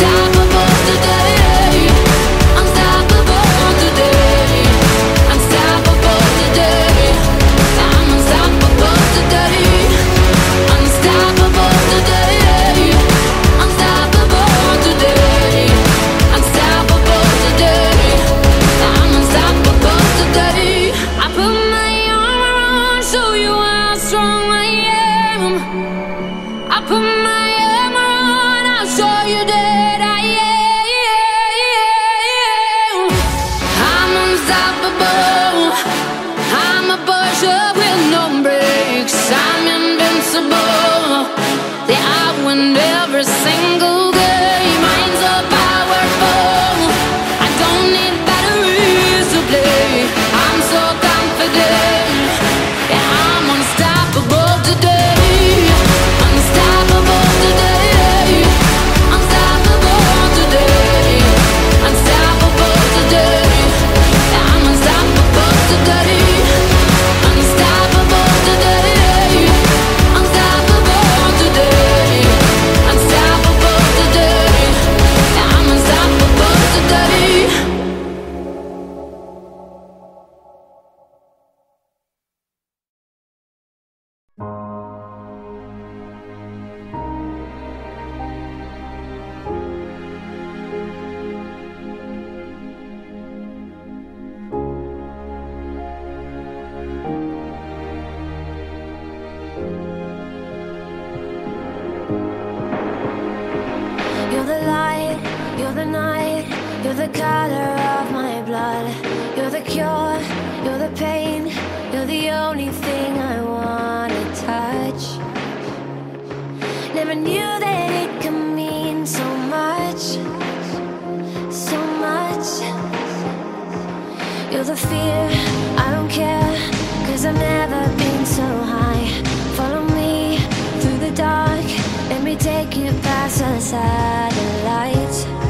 stop. the color of my blood. You're the cure, you're the pain, you're the only thing I wanna touch. Never knew that it could mean so much, so much. You're the fear, I don't care, cause I've never been so high. Follow me through the dark, let me take you past the satellites.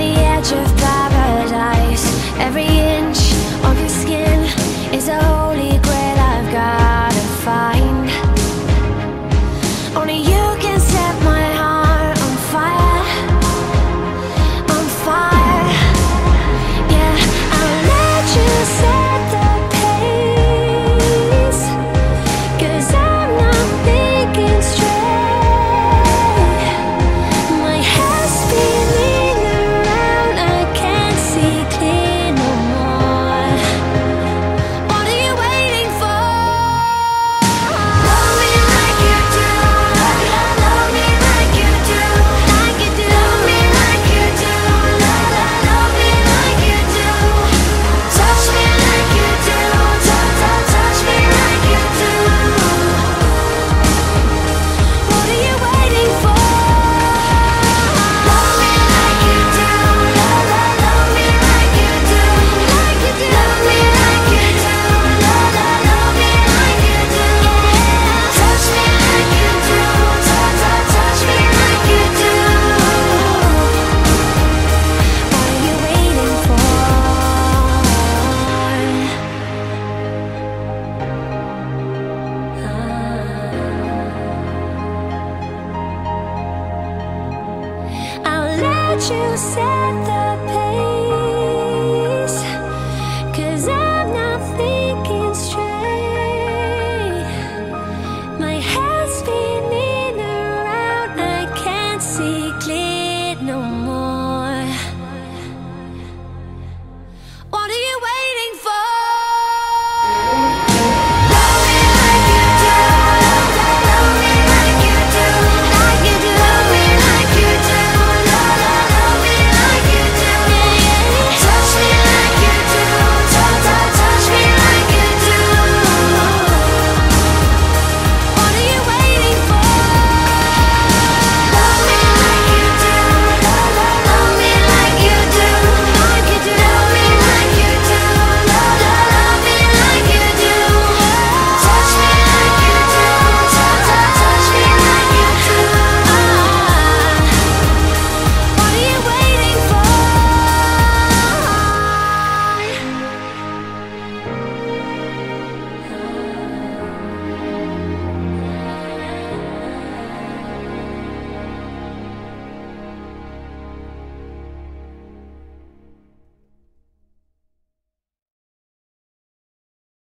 on the edge of